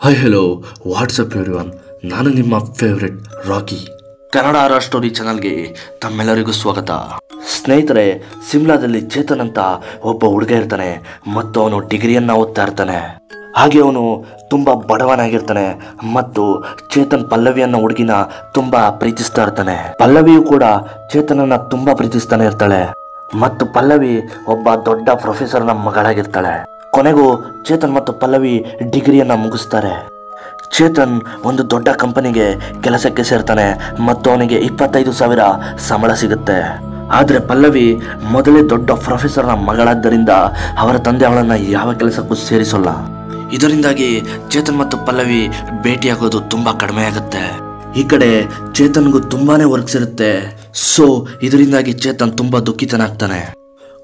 Hi hello WhatsApp everyone ನಾನು ನಿಮ್ಮ favourite Rocky Kannada R story ಚಾನಲ್ಗೆ ತಮ್ಮೆಲ್ಲರಿಗೂ ಸ್ವಾಗತ. ಸ್ನೇಹಿತರೆ, ಸಿಮ್ಲಾದಲ್ಲಿ ಚೇತನ್ ಅಂತ ಒಬ್ಬ ಹುಡುಗ ಇರ್ತಾನೆ ಮತ್ತು ಅವನು ಡಿಗ್ರಿಯನ್ನ ಓದ್ತಾ ಇರ್ತಾನೆ. ಹಾಗೆ ಅವನು ತುಂಬ ಬಡವನಾಗಿರ್ತಾನೆ ಮತ್ತು ಚೇತನ್ ಪಲ್ಲವಿಯನ್ನ ಹುಡುಗಿನ ತುಂಬಾ ಪ್ರೀತಿಸ್ತಾ ಇರ್ತಾನೆ. ಪಲ್ಲವಿಯು ಕೂಡ ಚೇತನನ್ನ ತುಂಬಾ ಪ್ರೀತಿಸ್ತಾನೆ ಇರ್ತಾಳೆ. ಮತ್ತು ಪಲ್ಲವಿ ಒಬ್ಬ ದೊಡ್ಡ ಪ್ರೊಫೆಸರ್ನ ಮಗಳಾಗಿರ್ತಾಳೆ. ಕೊನೆಗೂ ಚೇತನ್ ಮತ್ತು ಪಲ್ಲವಿ ಡಿಗ್ರಿಯನ್ನ ಮುಗಿಸ್ತಾರೆ. ಚೇತನ್ ಒಂದು ದೊಡ್ಡ ಕಂಪನಿಗೆ ಕೆಲಸಕ್ಕೆ ಸೇರ್ತಾನೆ ಮತ್ತು ಅವನಿಗೆ ಇಪ್ಪತ್ತೈದು ಸಾವಿರ ಸಂಬಳ ಸಿಗುತ್ತೆ. ಆದ್ರೆ ಪಲ್ಲವಿ ಮೊದಲೇ ದೊಡ್ಡ ಪ್ರೊಫೆಸರ್ನ ಮಗಳಾದ್ದರಿಂದ ಅವರ ತಂದೆ ಅವಳನ್ನ ಯಾವ ಕೆಲಸಕ್ಕೂ ಸೇರಿಸೋಲ್ಲ. ಇದರಿಂದಾಗಿ ಚೇತನ್ ಮತ್ತು ಪಲ್ಲವಿ ಭೇಟಿಯಾಗೋದು ತುಂಬಾ ಕಡಿಮೆ ಆಗುತ್ತೆ. ಈ ಕಡೆ ಚೇತನ್ಗೂ ತುಂಬಾನೇ ವರ್ಕ್ಸ್ ಇರುತ್ತೆ ಸೊ, ಇದರಿಂದಾಗಿ ಚೇತನ್ ತುಂಬಾ ದುಃಖಿತನಾಗ್ತಾನೆ.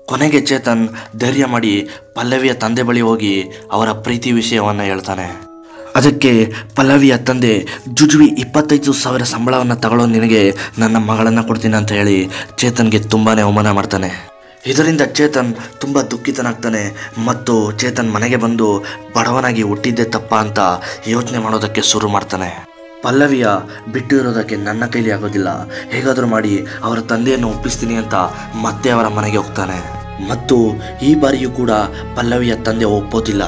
ಕೊನೆಗೆ ಚೇತನ್ ಧೈರ್ಯ ಮಾಡಿ ಪಲ್ಲವಿಯ ತಂದೆ ಬಳಿ ಹೋಗಿ ಅವರ ಪ್ರೀತಿ ವಿಷಯವನ್ನ ಹೇಳ್ತಾನೆ. ಅದಕ್ಕೆ ಪಲ್ಲವಿಯ ತಂದೆ, ಜುಜುವಿ, ಇಪ್ಪತ್ತೈದು ಸಾವಿರ ಸಂಬಳವನ್ನು ತಗೊಳ್ಳೋ ನಿನಗೆ ನನ್ನ ಮಗಳನ್ನು ಕೊಡ್ತೀನಿ ಅಂತ ಹೇಳಿ ಚೇತನ್ಗೆ ತುಂಬಾ ಅವಮಾನ ಮಾಡ್ತಾನೆ. ಇದರಿಂದ ಚೇತನ್ ತುಂಬ ದುಃಖಿತನಾಗ್ತಾನೆ ಮತ್ತು ಚೇತನ್ ಮನೆಗೆ ಬಂದು ಬಡವನಾಗಿ ಹುಟ್ಟಿದ್ದೆ ತಪ್ಪ ಅಂತ ಯೋಚನೆ ಮಾಡೋದಕ್ಕೆ ಶುರು ಮಾಡ್ತಾನೆ. ಪಲ್ಲವಿಯ ಬಿಟ್ಟು ಇರೋದಕ್ಕೆ ನನ್ನ ಕೈಲಿ ಆಗೋದಿಲ್ಲ. ಹೇಗಾದರೂ ಮಾಡಿ ಅವರ ತಂದೆಯನ್ನು ಒಪ್ಪಿಸ್ತೀನಿ ಅಂತ ಮತ್ತೆ ಅವರ ಮನೆಗೆ ಹೋಗ್ತಾನೆ. ಮತ್ತು ಈ ಬಾರಿಯೂ ಕೂಡ ಪಲ್ಲವಿಯ ತಂದೆ ಒಪ್ಪೋದಿಲ್ಲ.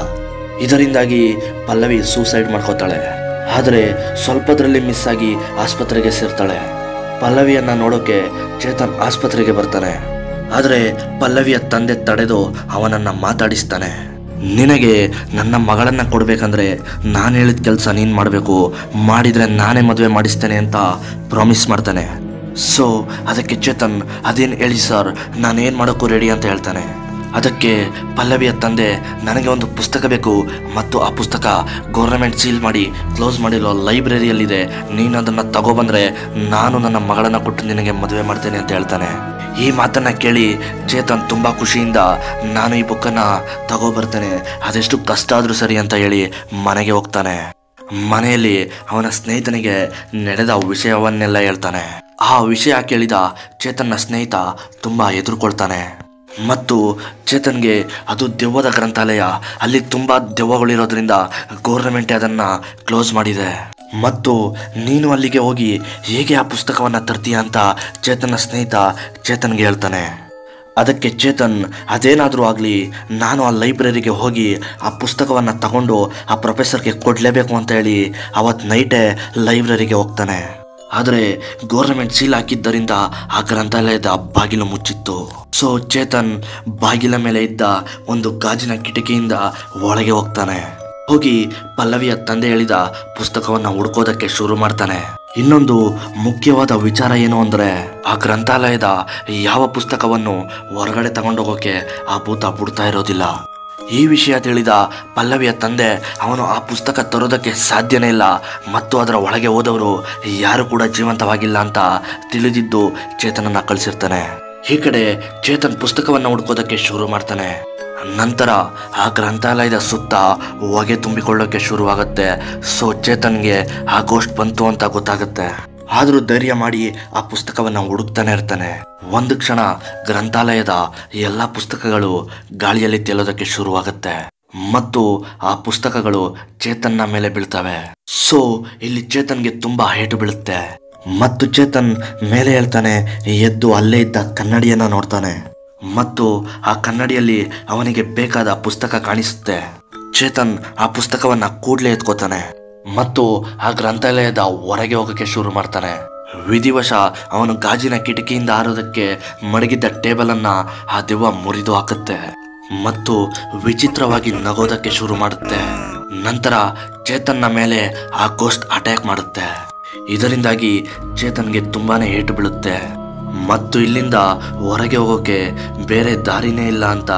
ಇದರಿಂದಾಗಿ ಪಲ್ಲವಿ ಸೂಸೈಡ್ ಮಾಡ್ಕೋತಾಳೆ ಆದರೆ ಸ್ವಲ್ಪದರಲ್ಲಿ ಮಿಸ್ ಆಗಿ ಆಸ್ಪತ್ರೆಗೆ ಸೇರ್ತಾಳೆ. ಪಲ್ಲವಿಯನ್ನು ನೋಡೋಕ್ಕೆ ಚೇತನ್ ಆಸ್ಪತ್ರೆಗೆ ಬರ್ತಾನೆ. ಆದರೆ ಪಲ್ಲವಿಯ ತಂದೆ ತಡೆದು ಅವನನ್ನು ಮಾತಾಡಿಸ್ತಾನೆ. ನಿನಗೆ ನನ್ನ ಮಗಳನ್ನು ಕೊಡಬೇಕಂದ್ರೆ ನಾನು ಹೇಳಿದ ಕೆಲಸ ನೀನು ಮಾಡಬೇಕು. ಮಾಡಿದರೆ ನಾನೇ ಮದುವೆ ಮಾಡಿಸ್ತೇನೆ ಅಂತ ಪ್ರಾಮಿಸ್ ಮಾಡ್ತಾನೆ. ಸೊ ಅದಕ್ಕೆ ಚೇತನ್ ಅದೇನು ಹೇಳಿ ಸರ್ ನಾನೇನು ಮಾಡೋಕ್ಕೂ ರೆಡಿ ಅಂತ ಹೇಳ್ತಾನೆ. ಅದಕ್ಕೆ ಪಲ್ಲವಿಯ ತಂದೆ ನನಗೆ ಒಂದು ಪುಸ್ತಕ ಬೇಕು ಮತ್ತು ಆ ಪುಸ್ತಕ ಗೌರ್ಮೆಂಟ್ ಸೀಲ್ ಮಾಡಿ ಕ್ಲೋಸ್ ಮಾಡಿರೋ ಲೈಬ್ರರಿಯಲ್ಲಿದೆ ನೀನು ಅದನ್ನು ತಗೊಬಂದರೆ ನಾನು ನನ್ನ ಮಗಳನ್ನು ಕೊಟ್ಟು ನಿನಗೆ ಮದುವೆ ಮಾಡ್ತೇನೆ ಅಂತ ಹೇಳ್ತಾನೆ. ಈ ಮಾತನ್ನ ಕೇಳಿ ಚೇತನ್ ತುಂಬಾ ಖುಷಿಯಿಂದ, ನಾನು ಈ ಬುಕ್ಕನ್ನ ತಗೋಬರ್ತೇನೆ ಅದೆಷ್ಟು ಕಷ್ಟ ಆದ್ರೂ ಸರಿ ಅಂತ ಹೇಳಿ ಮನೆಗೆ ಹೋಗ್ತಾನೆ. ಮನೆಯಲ್ಲಿ ಅವನ ಸ್ನೇಹಿತನಿಗೆ ನಡೆದ ವಿಷಯವನ್ನೆಲ್ಲ ಹೇಳ್ತಾನೆ. ಆ ವಿಷಯ ಕೇಳಿದ ಚೇತನ್ನ ಸ್ನೇಹಿತ ತುಂಬಾ ಎದುರುಕೊಳ್ತಾನೆ ಮತ್ತು ಚೇತನ್ಗೆ ಅದು ದೆವ್ವದ ಗ್ರಂಥಾಲಯ, ಅಲ್ಲಿ ತುಂಬ ದೆವ್ವಗಳಿರೋದ್ರಿಂದ ಗೌರ್ನಮೆಂಟ್ ಅದನ್ನ ಕ್ಲೋಸ್ ಮಾಡಿದೆ. ಮತ್ತು ನೀನು ಅಲ್ಲಿಗೆ ಹೋಗಿ ಹೇಗೆ ಆ ಪುಸ್ತಕವನ್ನು ತರ್ತೀಯ ಅಂತ ಚೇತನ ಸ್ನೇಹಿತ ಚೇತನ್ಗೆ ಹೇಳ್ತಾನೆ. ಅದಕ್ಕೆ ಚೇತನ್, ಅದೇನಾದರೂ ಆಗಲಿ, ನಾನು ಆ ಲೈಬ್ರರಿಗೆ ಹೋಗಿ ಆ ಪುಸ್ತಕವನ್ನು ತಗೊಂಡು ಆ ಪ್ರೊಫೆಸರ್ಗೆ ಕೊಡಲೇಬೇಕು ಅಂತ ಹೇಳಿ ಅವತ್ತು ನೈಟೇ ಲೈಬ್ರರಿಗೆ ಹೋಗ್ತಾನೆ. ಆದರೆ ಗೌರ್ಮೆಂಟ್ ಸೀಲ್ ಹಾಕಿದ್ದರಿಂದ ಆ ಗ್ರಂಥಾಲಯದ ಬಾಗಿಲು ಮುಚ್ಚಿತ್ತು. ಸೊ ಚೇತನ್ ಬಾಗಿಲ ಮೇಲೆ ಇದ್ದ ಒಂದು ಗಾಜಿನ ಕಿಟಕಿಯಿಂದ ಒಳಗೆ ಹೋಗ್ತಾನೆ. ಹೋಗಿ ಪಲ್ಲವಿಯ ತಂದೆ ಹೇಳಿದ ಪುಸ್ತಕವನ್ನ ಹುಡುಕೋದಕ್ಕೆ ಶುರು ಮಾಡ್ತಾನೆ. ಇನ್ನೊಂದು ಮುಖ್ಯವಾದ ವಿಚಾರ ಏನು ಅಂದ್ರೆ, ಆ ಗ್ರಂಥಾಲಯದ ಯಾವ ಪುಸ್ತಕವನ್ನು ಹೊರಗಡೆ ತಗೊಂಡೋಗೋಕೆ ಆ ಭೂತ ಬಿಡ್ತಾ ಇರೋದಿಲ್ಲ. ಈ ವಿಷಯ ತಿಳಿದ ಪಲ್ಲವಿಯ ತಂದೆ, ಅವನು ಆ ಪುಸ್ತಕ ತರೋದಕ್ಕೆ ಸಾಧ್ಯನೇ ಇಲ್ಲ. ಮತ್ತು ಅದರ ಒಳಗೆ ಹೋದವರು ಯಾರು ಕೂಡ ಜೀವಂತವಾಗಿಲ್ಲ ಅಂತ ತಿಳಿದಿದ್ದು ಚೇತನನ್ನ ಕಳಿಸಿರ್ತಾನೆ. ಈ ಕಡೆ ಚೇತನ್ ಪುಸ್ತಕವನ್ನು ಹುಡ್ಕೋದಕ್ಕೆ ಶುರು ಮಾಡ್ತಾನೆ. ನಂತರ ಆ ಗ್ರಂಥಾಲಯದ ಸುತ್ತ ಹೊಗೆ ತುಂಬಿಕೊಳ್ಳೋಕೆ ಶುರುವಾಗುತ್ತೆ. ಸೊ ಚೇತನ್ಗೆ ಆ ಗೋಷ್ಟ್ ಬಂತು ಅಂತ ಗೊತ್ತಾಗುತ್ತೆ. ಆದರೂ ಧೈರ್ಯ ಮಾಡಿ ಆ ಪುಸ್ತಕವನ್ನು ಹುಡುಕ್ತಾನೆ ಇರ್ತಾನೆ. ಒಂದು ಕ್ಷಣ ಗ್ರಂಥಾಲಯದ ಎಲ್ಲ ಪುಸ್ತಕಗಳು ಗಾಳಿಯಲ್ಲಿ ತೇಲೋದಕ್ಕೆ ಶುರುವಾಗುತ್ತೆ. ಮತ್ತು ಆ ಪುಸ್ತಕಗಳು ಚೇತನ್ನ ಮೇಲೆ ಬೀಳ್ತವೆ. ಸೊ ಇಲ್ಲಿ ಚೇತನ್ಗೆ ತುಂಬಾ ಹೇಟು ಬೀಳುತ್ತೆ. ಮತ್ತು ಚೇತನ್ ಮೇಲೆ ಹೇಳ್ತಾನೆ, ಎದ್ದು ಅಲ್ಲೇ ಇದ್ದ ಕನ್ನಡಿಯನ್ನ ನೋಡ್ತಾನೆ. ಮತ್ತು ಆ ಕನ್ನಡಿಯಲ್ಲಿ ಅವನಿಗೆ ಬೇಕಾದ ಪುಸ್ತಕ ಕಾಣಿಸುತ್ತೆ. ಚೇತನ್ ಆ ಪುಸ್ತಕವನ್ನ ಕೂಡ್ಲೆ ಎತ್ಕೋತಾನೆ. ಮತ್ತು ಆ ಗ್ರಂಥಾಲಯದ ಹೊರಗೆ ಹೋಗಕ್ಕೆ ಶುರು ಮಾಡ್ತಾನೆ. ವಿಧಿವಶ ಅವನು ಗಾಜಿನ ಕಿಟಕಿಯಿಂದ ಆರೋದಕ್ಕೆ ಮಡಗಿದ್ದ ಟೇಬಲ್ ಅನ್ನ ಆ ದೆವ್ವ ಮುರಿದು ಹಾಕುತ್ತೆ. ಮತ್ತು ವಿಚಿತ್ರವಾಗಿ ನಗೋದಕ್ಕೆ ಶುರು ಮಾಡುತ್ತೆ. ನಂತರ ಚೇತನ್ನ ಮೇಲೆ ಆ ಗೋಸ್ಟ್ ಅಟ್ಯಾಕ್ ಮಾಡುತ್ತೆ. ಇದರಿಂದಾಗಿ ಚೇತನ್ಗೆ ತುಂಬಾನೇ ಏಟು ಬೀಳುತ್ತೆ. ಮತ್ತು ಇಲ್ಲಿಂದ ಹೊರಗೆ ಹೋಗೋಕೆ ಬೇರೆ ದಾರಿನೇ ಇಲ್ಲ ಅಂತ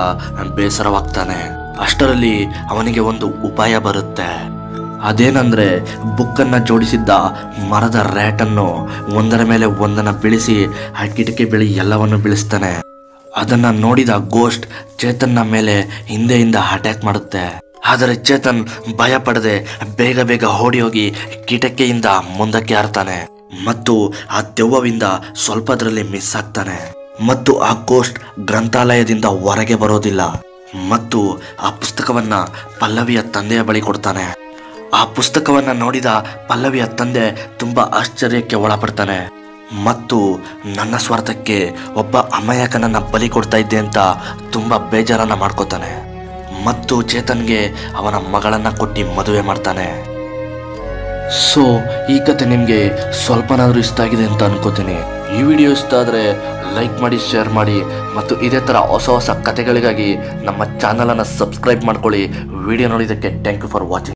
ಬೇಸರವಾಗ್ತಾನೆ. ಅಷ್ಟರಲ್ಲಿ ಅವನಿಗೆ ಒಂದು ಉಪಾಯ ಬರುತ್ತೆ. ಅದೇನಂದ್ರೆ ಬುಕ್ಕನ್ನ ಜೋಡಿಸಿದ್ದ ಮರದ ರ್ಯಾಟನ್ನು ಒಂದರ ಮೇಲೆ ಒಂದನ್ನ ಬೀಳಿಸಿ ಆ ಕಿಟಕಿ ಬಳಿ ಎಲ್ಲವನ್ನು ಬೀಳಿಸ್ತಾನೆ. ಅದನ್ನ ನೋಡಿದ ಗೋಸ್ಟ್ ಚೇತನ್ನ ಮೇಲೆ ಹಿಂದೆಯಿಂದ ಅಟ್ಯಾಕ್ ಮಾಡುತ್ತೆ. ಆದರೆ ಚೇತನ್ ಭಯ ಪಡದೆ ಬೇಗ ಬೇಗ ಓಡಿ ಹೋಗಿ ಕಿಟಕಿಯಿಂದ ಮುಂದಕ್ಕೆ ಹಾರ್ತಾನೆ. ಮತ್ತು ಆ ದೆವ್ವವಿಂದ ಸ್ವಲ್ಪದ್ರಲ್ಲಿ ಮಿಸ್ ಆಗ್ತಾನೆ. ಮತ್ತು ಆ ಕೋಸ್ಟ್ ಗ್ರಂಥಾಲಯದಿಂದ ಹೊರಗೆ ಬರೋದಿಲ್ಲ. ಮತ್ತು ಆ ಪುಸ್ತಕವನ್ನ ಪಲ್ಲವಿಯ ತಂದೆಯ ಬಳಿ ಕೊಡ್ತಾನೆ. ಆ ಪುಸ್ತಕವನ್ನ ನೋಡಿದ ಪಲ್ಲವಿಯ ತಂದೆ ತುಂಬಾ ಆಶ್ಚರ್ಯಕ್ಕೆ ಒಳಪಡ್ತಾನೆ. ಮತ್ತು ನನ್ನ ಸ್ವಾರ್ಥಕ್ಕೆ ಒಬ್ಬ ಅಮಾಯಕನನ್ನ ಬಲಿ ಕೊಡ್ತಾ ಇದ್ದೆ ಅಂತ ತುಂಬಾ ಬೇಜಾರನ್ನ ಮಾಡ್ಕೋತಾನೆ. ಮತ್ತು ಚೇತನ್ಗೆ ಅವನ ಮಗಳನ್ನ ಕೊಟ್ಟು ಮದುವೆ ಮಾಡ್ತಾನೆ. ಸೊ ಈ ಕತೆ ನಿಮಗೆ ಸ್ವಲ್ಪನಾದರೂ ಇಷ್ಟ ಆಗಿದೆ ಅಂತ ಅನ್ಕೋತೀನಿ. ಈ ವಿಡಿಯೋ ಇಷ್ಟ ಆದರೆ ಲೈಕ್ ಮಾಡಿ ಶೇರ್ ಮಾಡಿ ಮತ್ತು ಇದೇ ಥರ ಹೊಸ ಹೊಸ ಕತೆಗಳಿಗಾಗಿ ನಮ್ಮ ಚಾನಲನ್ನು ಸಬ್ಸ್ಕ್ರೈಬ್ ಮಾಡ್ಕೊಳ್ಳಿ. ವಿಡಿಯೋ ನೋಡಿದ್ದಕ್ಕೆ ಥ್ಯಾಂಕ್ ಯು ಫಾರ್ ವಾಚಿಂಗ್